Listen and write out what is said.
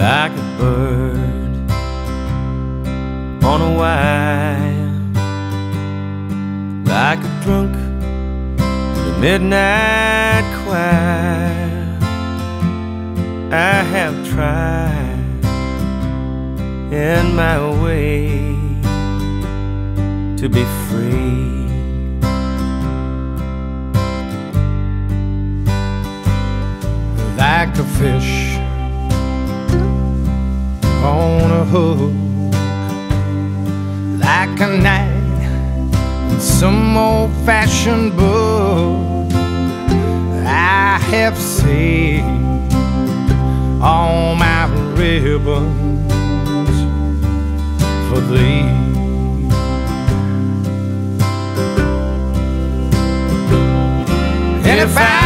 like a bird on a wire, like a drunk in the midnight choir. I have tried in my way to be free. Like a fish on a hook, like a knight in some old fashioned book. I have saved all my ribbons for thee. And if I